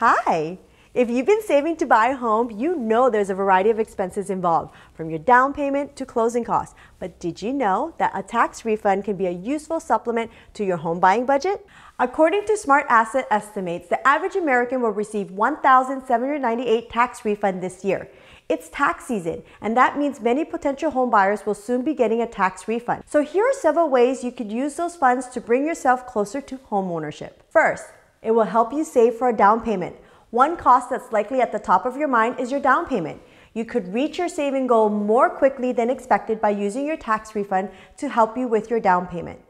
Hi! If you've been saving to buy a home, you know there's a variety of expenses involved, from your down payment to closing costs. But did you know that a tax refund can be a useful supplement to your home buying budget? According to SmartAsset Estimates, the average American will receive 1,798 tax refund this year. It's tax season, and that means many potential home buyers will soon be getting a tax refund. So here are several ways you could use those funds to bring yourself closer to home ownership. First, it will help you save for a down payment. One cost that's likely at the top of your mind is your down payment. You could reach your saving goal more quickly than expected by using your tax refund to help you with your down payment.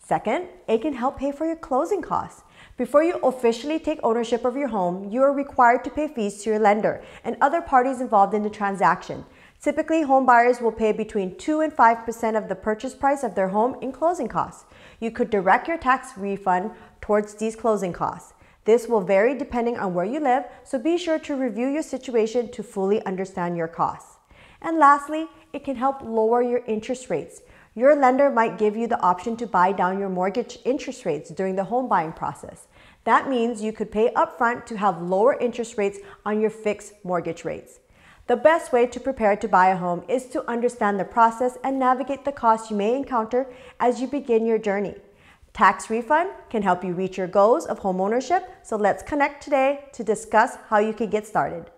Second, it can help pay for your closing costs. Before you officially take ownership of your home, you are required to pay fees to your lender and other parties involved in the transaction. Typically, home buyers will pay between 2 and 5% of the purchase price of their home in closing costs. You could direct your tax refund towards these closing costs. This will vary depending on where you live, so be sure to review your situation to fully understand your costs. And lastly, it can help lower your interest rates. Your lender might give you the option to buy down your mortgage interest rates during the home buying process. That means you could pay upfront to have lower interest rates on your fixed mortgage rates. The best way to prepare to buy a home is to understand the process and navigate the costs you may encounter as you begin your journey. Tax refund can help you reach your goals of homeownership, so let's connect today to discuss how you can get started.